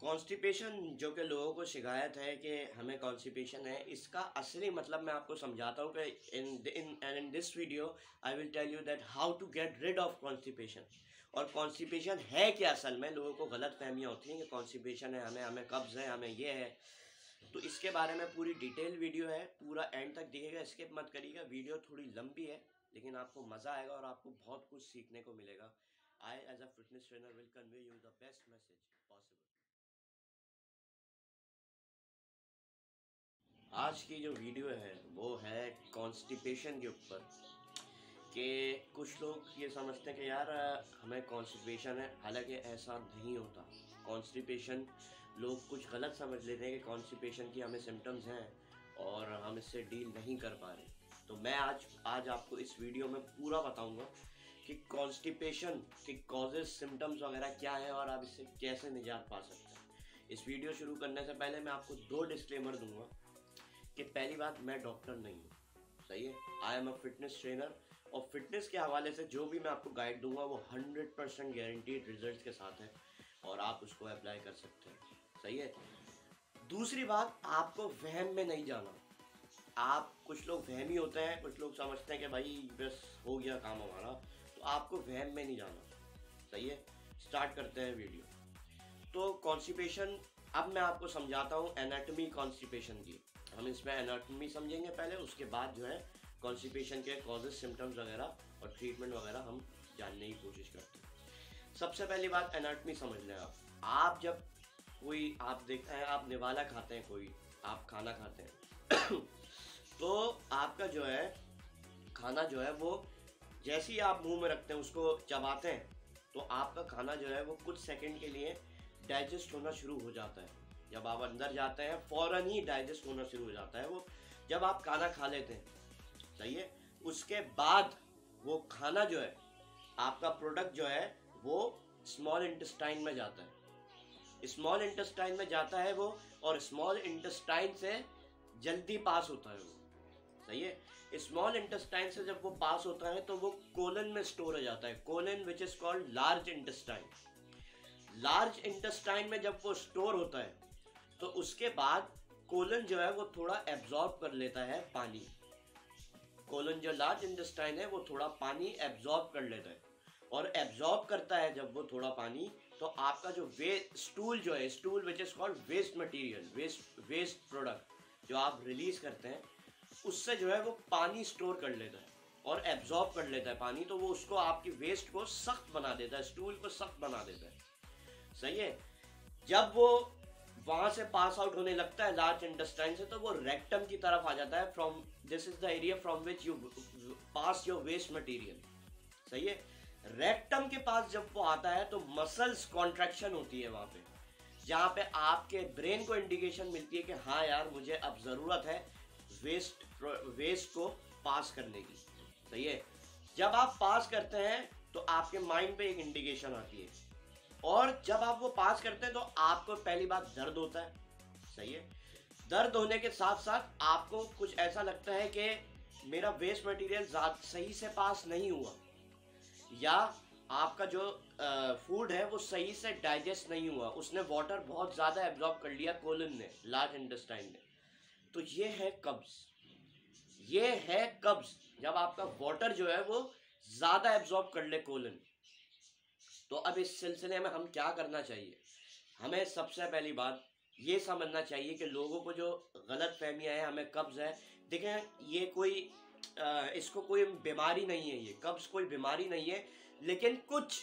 Constipation जो कि लोगों को शिकायत है कि हमें कॉन्स्टिपेशन है, इसका असली मतलब मैं आपको समझाता हूँ कि in in in this video I will tell you that how to get rid of constipation और कॉन्स्टिपेशन है क्या असल में? लोगों को गलत फहमियाँ होती हैं कि कॉन्स्टिपेशन है, हमें हमें कब्ज़ है, हमें ये है। तो इसके बारे में पूरी डिटेल वीडियो है, पूरा एंड तक दिखेगा स्किप मत करिएगा। वीडियो थोड़ी लंबी है, लेकिन आपको मज़ा आएगा और आपको बहुत कुछ सीखने को मिलेगा। I as a fitness trainer will convey you the best message possible आज की जो वीडियो है, वो है कॉन्स्टिपेशन के ऊपर। कि कुछ लोग ये समझते हैं कि यार, हमें कॉन्स्टिपेशन है, हालाँकि ऐसा नहीं होता। कॉन्स्टिपेशन लोग कुछ गलत समझ लेते हैं कि कॉन्स्टिपेशन की हमें सिम्टम्स हैं और हम इससे डील नहीं कर पा रहे। तो मैं आज आज आपको इस वीडियो में पूरा बताऊँगा कि कॉन्स्टिपेशन के कॉजेज सिम्टम्स वगैरह क्या है और आप इससे कैसे निजात पा सकते हैं। इस वीडियो शुरू करने से पहले मैं आपको दो डिस्क्लेमर दूँगा। कि पहली बात, मैं डॉक्टर नहीं हूँ। सही है? I am a fitness trainer और फिटनेस के हवाले से जो भी मैं आपको गाइड दूँगा, वो हंड्रेड परसेंट गारंटीड रिज़ल्ट के साथ है और आप उसको अप्लाई कर सकते हैं। सही है? दूसरी बात, आपको वहम में नहीं जाना। आप, कुछ लोग वहमी होते हैं, कुछ लोग समझते हैं कि भाई, बस हो गया काम हमारा तो आपको वहम में नहीं जाना। सही है? स्टार्ट करते हैं वीडियो तो कॉन्स्टिपेशन अब मैं आपको समझाता हूँ एनाटमी कॉन्स्टिपेशन की। हम इसमें एनाटमी समझेंगे पहले, उसके बाद जो है कॉन्स्टिपेशन के कॉजेज सिम्टम्स वगैरह और ट्रीटमेंट वगैरह हम जानने की कोशिश करते हैं। सबसे पहली बात एनाटमी समझ लें आप। आप जब कोई, आप देखते हैं, आप निवाला खाते हैं कोई, आप खाना खाते हैं तो आपका जो है, खाना जो है वो, जैसे ही आप मुँह में रखते हैं, उसको चबाते हैं तो आपका खाना जो है वो कुछ सेकंड के लिए डाइजेस्ट होना शुरू हो जाता है। जब आप अंदर जाते हैं, फ़ौरन ही डाइजेस्ट होना शुरू हो जाता है वो। जब आप खाना खा लेते हैं, सही है? उसके बाद वो खाना जो है, आपका प्रोडक्ट जो है, वो स्मॉल इंटेस्टाइन में जाता है। स्मॉल इंटेस्टाइन में जाता है वो और स्मॉल इंटेस्टाइन से जल्दी पास होता है वो। सही है? स्मॉल इंटेस्टाइन से जब वो पास होता है तो वो कोलन में स्टोर हो जाता है। Colon which is called large intestine large intestine में जब वो स्टोर होता है तो उसके बाद कोलन जो है वो थोड़ा एब्जॉर्ब कर लेता है पानी। कोलन जो लार्ज इंटेस्टाइन है, वो थोड़ा पानी एब्जॉर्ब कर लेता है। और एब्जॉर्ब करता है जब वो थोड़ा पानी तो आपका जो वे स्टूल जो है stool which is called waste material waste waste product जो आप रिलीज़ करते हैं, उससे जो है वो पानी स्टोर कर लेता है और एब्जॉर्ब कर लेता है पानी तो वो उसको आपकी वेस्ट को सख्त बना देता है स्टूल को सख्त बना देता है। सही है? जब वो वहाँ से पास आउट होने लगता है लार्ज इंटेस्टाइन से तो वो रेक्टम की तरफ़ आ जाता है from this is the area from which you pass your waste material सही है? रेक्टम के पास जब वो आता है तो मसल्स कॉन्ट्रैक्शन होती है वहाँ पे। जहाँ पे आपके ब्रेन को इंडिकेशन मिलती है कि हाँ यार, मुझे अब ज़रूरत है वेस्ट वेस्ट को पास करने की। सही है? जब आप पास करते हैं तो आपके माइंड पे एक इंडिकेशन आती है। और जब आप वो पास करते हैं तो आपको पहली बात दर्द होता है। सही है? दर्द होने के साथ साथ आपको कुछ ऐसा लगता है कि मेरा वेस्ट मटेरियल सही से पास नहीं हुआ। या आपका जो फ़ूड है वो सही से डाइजेस्ट नहीं हुआ। उसने वाटर बहुत ज़्यादा एब्जॉर्ब कर लिया कोलन ने लार्ज इंटेस्टाइन ने। तो ये है कब्ज ये है कब्ज जब आपका वाटर जो है वो ज़्यादा एब्जॉर्ब कर ले कोलन तो अब इस सिलसिले में हम क्या करना चाहिए? हमें सबसे पहली बात ये समझना चाहिए कि लोगों को जो गलत फहमियाँ हैं हमें कब्ज़ है। देखें ये कोई आ, इसको कोई बीमारी नहीं है ये कब्ज़ कोई बीमारी नहीं है लेकिन कुछ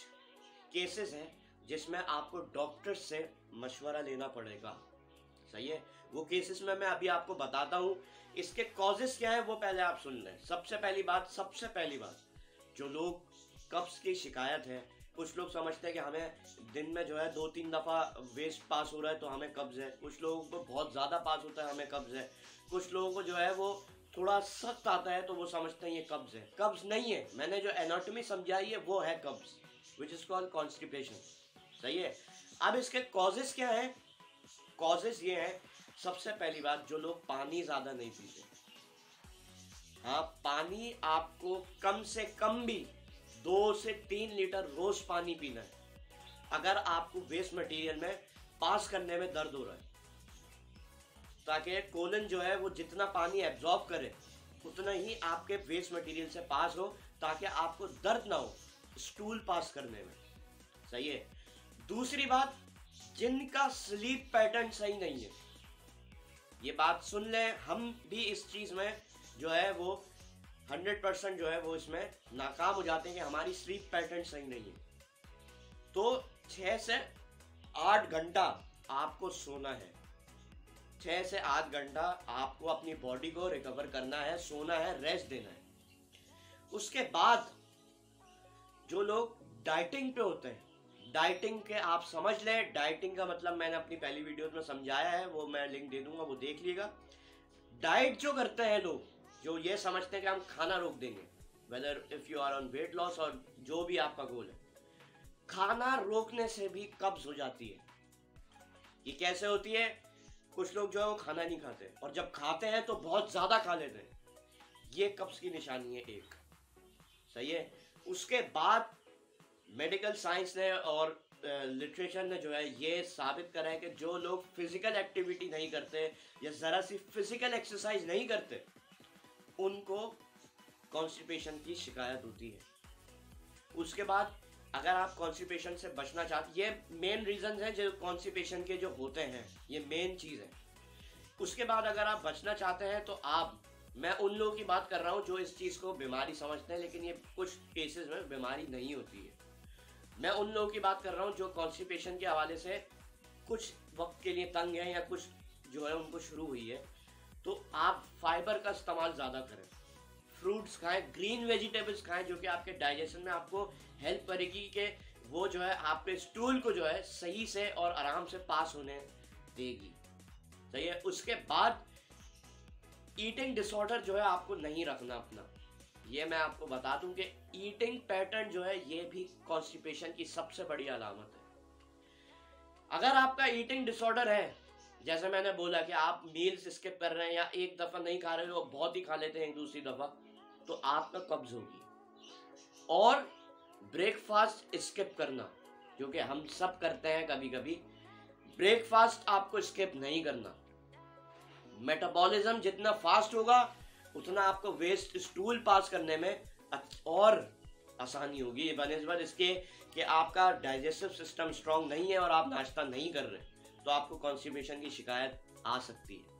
केसेस हैं जिसमें आपको डॉक्टर से मशवरा लेना पड़ेगा। सही है? वो केसेस में मैं अभी आपको बताता हूँ इसके कॉजेस क्या है वो पहले आप सुन लें। सबसे पहली बात सबसे पहली बात जो लोग कब्ज़ की शिकायत है कुछ लोग समझते हैं कि हमें दिन में जो है दो तीन दफ़ा वेस्ट पास हो रहा है तो हमें कब्ज़ है। कुछ लोगों को बहुत ज़्यादा पास होता है, हमें कब्ज़ है। कुछ लोगों को जो है वो थोड़ा सख्त आता है तो वो समझते हैं ये कब्ज़ है। कब्ज़ नहीं है। मैंने जो एनाटॉमी समझाई है, वो है कब्ज़ विच इज़ कॉल्ड कॉन्स्टिपेशन सही है? अब इसके कॉजेज क्या है? कॉजेज ये हैं, सबसे पहली बात, जो लोग पानी ज़्यादा नहीं पीते। हाँ पानी आपको कम से कम भी दो से तीन लीटर रोज पानी पीना है। अगर आपको वेस्ट मटेरियल में पास करने में दर्द हो रहा है, ताकि कोलन जो है वो जितना पानी एब्जॉर्ब करे, उतना ही आपके वेस्ट मटेरियल से पास हो, ताकि आपको दर्द ना हो स्टूल पास करने में। सही है? दूसरी बात, जिनका स्लीप पैटर्न सही नहीं है, ये बात सुन लें, हम भी इस चीज़ में जो है वो हंड्रेड परसेंट जो है वो इसमें नाकाम हो जाते हैं कि हमारी स्लीप पैटर्न सही नहीं है। तो छह से आठ घंटा आपको सोना है। छह से आठ घंटा आपको अपनी बॉडी को रिकवर करना है, सोना है रेस्ट देना है। उसके बाद जो लोग डाइटिंग पे होते हैं डाइटिंग के आप समझ लें डाइटिंग का मतलब मैंने अपनी पहली वीडियो में समझाया है, वो मैं लिंक दे दूँगा, वो देख लीजिएगा। डाइट जो करते हैं लोग जो ये समझते हैं कि हम खाना रोक देंगे whether if you are on weight loss और जो भी आपका गोल है। खाना रोकने से भी कब्ज हो जाती है। ये कैसे होती है? कुछ लोग जो है वो खाना नहीं खाते, और जब खाते हैं तो बहुत ज़्यादा खा लेते हैं। ये कब्ज की निशानी है एक। सही है? उसके बाद मेडिकल साइंस ने और लिटरेचर ने जो है ये साबित करा है कि जो लोग फ़िज़िकल एक्टिविटी नहीं करते या ज़रा सी फ़िज़िकल एक्सरसाइज नहीं करते उनको कॉन्स्टिपेशन की शिकायत होती है। उसके बाद अगर आप कॉन्स्टिपेशन से बचना चाहते, ये मेन रीजन है जो कॉन्स्टिपेशन के जो होते हैं, ये मेन चीज़ है। उसके बाद अगर आप बचना चाहते हैं तो आप, मैं उन लोगों की बात कर रहा हूँ जो इस चीज़ को बीमारी समझते हैं, लेकिन ये कुछ केसेस में बीमारी नहीं होती है। मैं उन लोगों की बात कर रहा हूँ जो कॉन्स्टिपेशन के हवाले से कुछ वक्त के लिए तंग है या कुछ जो है उनको शुरू हुई है। तो आप फाइबर का इस्तेमाल ज़्यादा करें। फ्रूट्स खाएँ, ग्रीन वेजिटेबल्स खाएँ, जो कि आपके डाइजेशन में आपको हेल्प करेगी कि वो जो है आपके स्टूल को जो है सही से और आराम से पास होने देगी। सही है उसके बाद ईटिंग डिसऑर्डर जो है आपको नहीं रखना अपना। ये मैं आपको बता दूँ कि ईटिंग पैटर्न जो है ये भी कॉन्स्टिपेशन की सबसे बड़ी अलामत है। अगर आपका ईटिंग डिसऑर्डर है जैसे मैंने बोला कि आप मील्स स्किप कर रहे हैं या एक दफ़ा नहीं खा रहे हो बहुत ही खा लेते हैं एक दूसरी दफ़ा तो आपका कब्ज होगी। और ब्रेकफास्ट स्किप करना, जो कि हम सब करते हैं कभी कभी ब्रेकफास्ट आपको स्किप नहीं करना। मेटाबॉलिज्म जितना फास्ट होगा, उतना आपको वेस्ट स्टूल पास करने में और आसानी होगी। बनस्बत इसके कि आपका डाइजेस्टिव सिस्टम स्ट्रांग नहीं है और आप नाश्ता नहीं कर रहे। तो आपको कॉन्स्टिपेशन की शिकायत आ सकती है।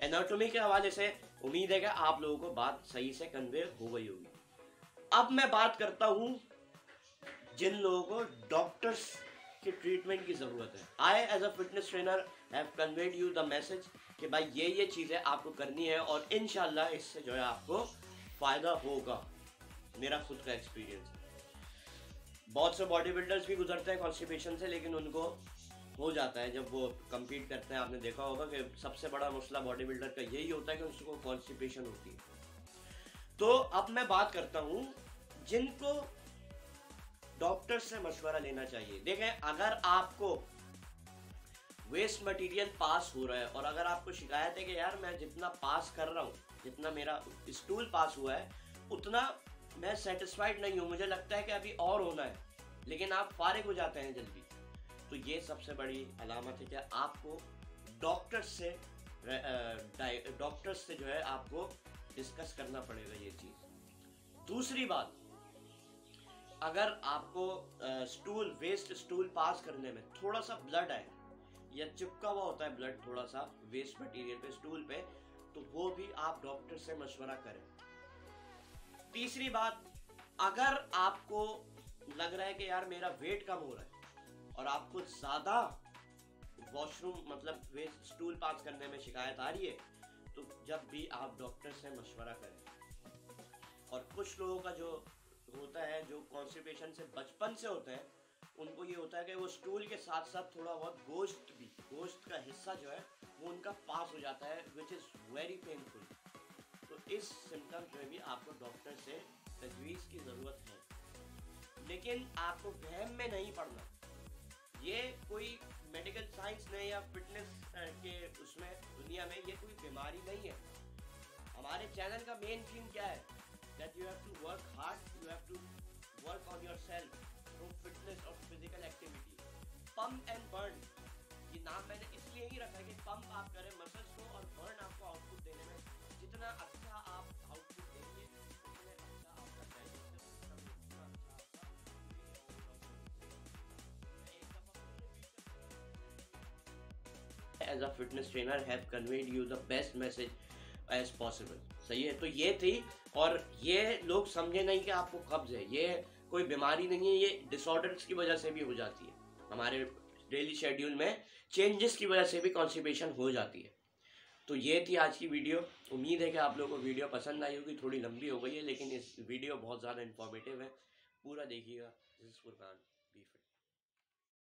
एनाटोमी के हवाले से उम्मीद है कि आप लोगों को बात सही से कन्वे हो गई होगी। अब मैं बात करता हूँ जिन लोगों को डॉक्टर्स की ट्रीटमेंट की ज़रूरत है। I as a fitness trainer have conveyed you the message कि भाई ये ये चीज़ें आपको करनी है और इन इससे जो है आपको फ़ायदा होगा। मेरा खुद का एक्सपीरियंस बहुत से बॉडी बिल्डर्स भी गुजरते हैं कॉन्स्टिपेशन से, लेकिन उनको हो जाता है जब वो कम्पीट करते हैं। आपने देखा होगा कि सबसे बड़ा मसला बॉडी बिल्डर का यही होता है कि उसको कॉन्स्टिपेशन होती है। तो अब मैं बात करता हूँ, जिनको डॉक्टर से मशवरा लेना चाहिए। देखें, अगर आपको वेस्ट मटेरियल पास हो रहा है और अगर आपको शिकायत है कि यार मैं जितना पास कर रहा हूँ, जितना मेरा स्टूल पास हुआ है, उतना मैं सेटिस्फाइड नहीं हूँ। मुझे लगता है कि अभी और होना है, लेकिन आप फारिग हो जाते हैं जल्दी। तो ये सबसे बड़ी अलामत है कि आपको डॉक्टर से डॉक्टर से जो है आपको डिस्कस करना पड़ेगा ये चीज़। दूसरी बात, अगर आपको स्टूल वेस्ट स्टूल पास करने में थोड़ा सा ब्लड आए, या चिपका हुआ होता है ब्लड थोड़ा सा वेस्ट मटेरियल पे स्टूल पे तो वो भी आप डॉक्टर से मशवरा करें। तीसरी बात, अगर आपको लग रहा है कि यार मेरा वेट कम हो रहा है और आपको ज़्यादा वॉशरूम मतलब वेस्ट स्टूल पास करने में शिकायत आ रही है तो जब भी आप डॉक्टर से मशवरा करें। और कुछ लोगों का जो होता है, जो कॉन्स्टिपेशन से बचपन से होता है, उनको ये होता है कि वो स्टूल के साथ साथ थोड़ा बहुत गोश्त भी गोश्त का हिस्सा जो है, वो उनका पास हो जाता है विच इज़ वेरी पेनफुल तो इस सिम्टम में भी आपको डॉक्टर से तजवीज़ की ज़रूरत है। लेकिन आपको वहम में नहीं पड़ना। ये कोई मेडिकल साइंस में या फिटनेस के उसमें, दुनिया में ये कोई बीमारी नहीं है। हमारे चैनल का मेन थीम क्या है? That you have to work hard you have to work on yourself through fitness और physical activity pump and burn ये नाम मैंने इसलिए ही पंप आप करें पम्प आप और as a fitness trainer have conveyed you the best message as possible सही है? तो ये थी, और ये लोग समझे नहीं कि आपको कब्ज है। ये कोई बीमारी नहीं है, ये डिसऑर्डर्स की वजह से भी हो जाती है। हमारे डेली शेड्यूल में चेंजेस की वजह से भी कॉन्स्टिपेशन हो जाती है। तो ये थी आज की वीडियो उम्मीद है कि आप लोगों को वीडियो पसंद आई होगी। थोड़ी लंबी हो गई है, लेकिन इस वीडियो बहुत ज़्यादा इन्फॉर्मेटिव है। पूरा देखिएगा। दिस फुरकान